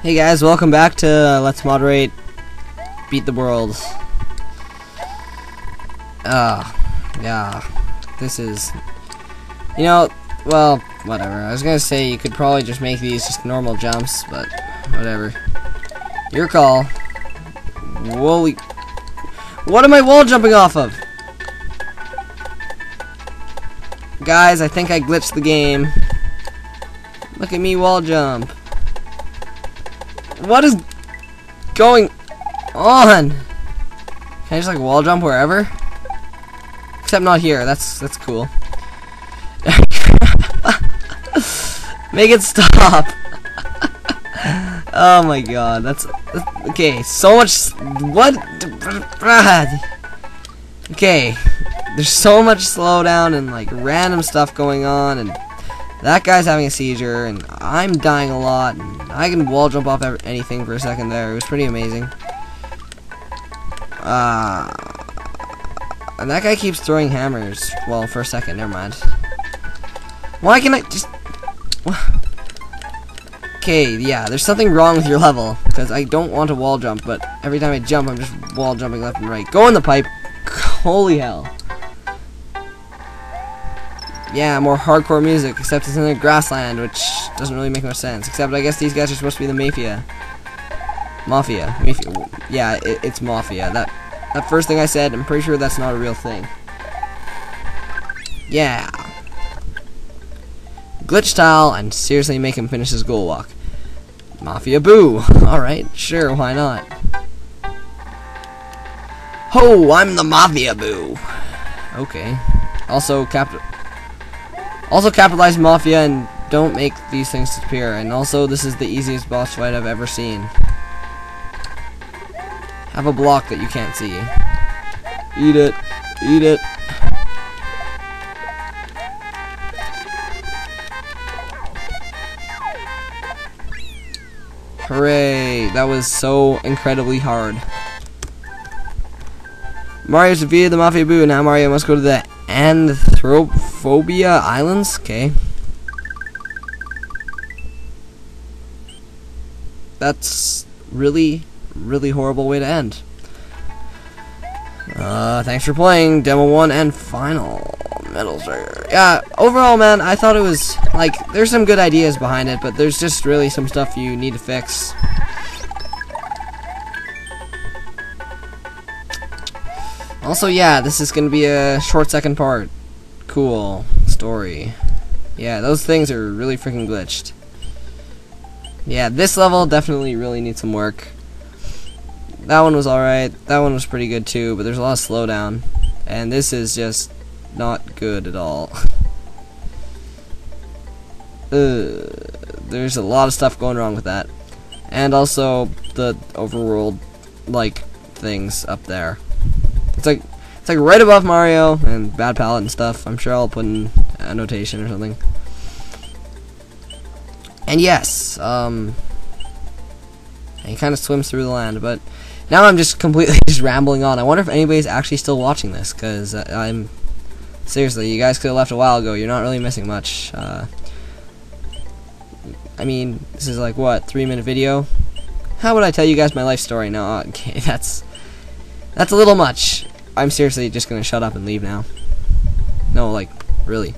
Hey guys, welcome back to uh, Let's Moderate Beat the World. Ah, uh, yeah, this is, you know, well, whatever. I was gonna say you could probably just make these just normal jumps, but whatever. Your call. Holy, what am I wall jumping off of? Guys, I think I glitched the game. Look at me wall jump. What is going on? Can I just like wall jump wherever? Except not here. That's that's cool. Make it stop. oh my god, that's, that's okay. So much. What? Okay, there's so much slowdown and like random stuff going on and that guy's having a seizure, and I'm dying a lot, I can wall jump off anything for a second there. It was pretty amazing. Uh, and that guy keeps throwing hammers. Well, for a second, never mind. Why can I just... Okay, yeah, there's something wrong with your level, because I don't want to wall jump, but every time I jump, I'm just wall jumping left and right. Go in the pipe. Holy hell. Yeah, more hardcore music, except it's in a grassland, which doesn't really make much sense. Except I guess these guys are supposed to be the Mafia. Mafia. Mafia. Yeah, it, it's Mafia. That, that first thing I said, I'm pretty sure that's not a real thing. Yeah. Glitch tile and seriously make him finish his goal walk. Mafia boo. Alright, sure, why not? Ho, I'm the Mafia boo. Okay. Also, Captain... Also capitalize Mafia and don't make these things disappear. And also, this is the easiest boss fight I've ever seen. Have a block that you can't see. Eat it. Eat it. Hooray! That was so incredibly hard. Mario's defeated the Mafia Boo. Now Mario must go to the Anthropophobia Islands? Okay. That's really, really horrible way to end. Uh, thanks for playing Demo 1 and Final Metal Slugger. Yeah, overall, man, I thought it was, like, there's some good ideas behind it, but there's just really some stuff you need to fix. Also, yeah, this is to be a short second part. Cool. Story. Yeah, those things are really freaking glitched. Yeah, this level definitely really needs some work. That one was alright. That one was pretty good too, but there's a lot of slowdown. And this is just not good at all. uh, there's a lot of stuff going wrong with that. And also the overworld like things up there. It's like it's like right above Mario and Bad Palette and stuff. I'm sure I'll put in a notation or something. And yes, um, he kind of swims through the land, but now I'm just completely just rambling on. I wonder if anybody's actually still watching this, because I'm seriously, you guys could have left a while ago. You're not really missing much. Uh, I mean, this is like what three minute video. How would I tell you guys my life story? No, okay, that's that's a little much. I'm seriously just gonna shut up and leave now. No, like, really.